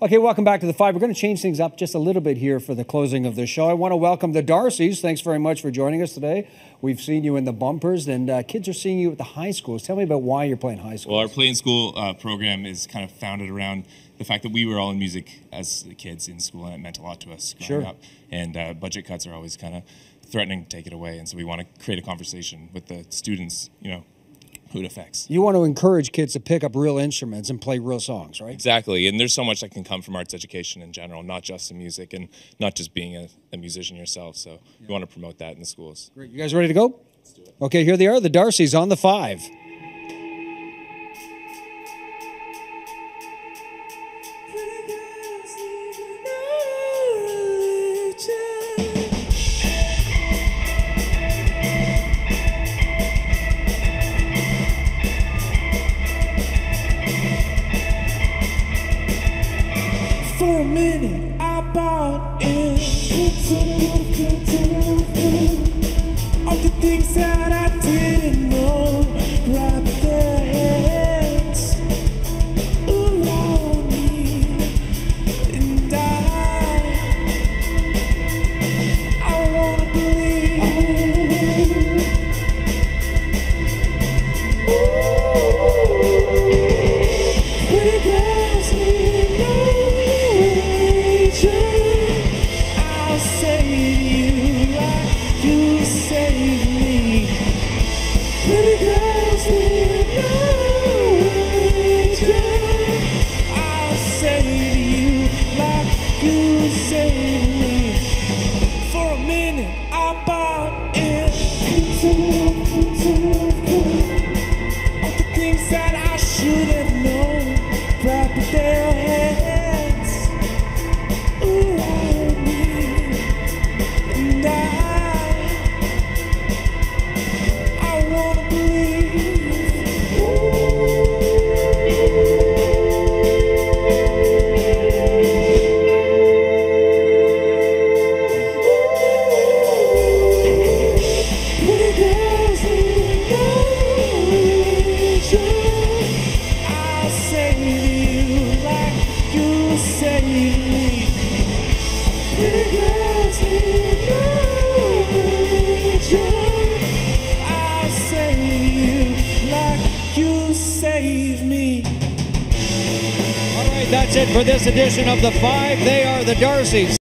Okay, welcome back to the five. We're going to change things up just a little bit here for the closing of the show. I want to welcome the Darcys. Thanks very much for joining us today. We've seen you in the bumpers, and uh, kids are seeing you at the high schools. Tell me about why you're playing high school. Well, our playing school uh, program is kind of founded around the fact that we were all in music as kids in school, and it meant a lot to us growing Sure. up. And uh, budget cuts are always kind of threatening to take it away, and so we want to create a conversation with the students, you know, who it affects. you want to encourage kids to pick up real instruments and play real songs, right? Exactly, and there's so much that can come from arts education in general, not just in music, and not just being a, a musician yourself. So you want to promote that in the schools. Great. You guys ready to go? Let's do it. Okay, here they are, the Darcys on the five. For a minute, I bought in All All the things that I should that's it for this edition of the five. They are the Darcys.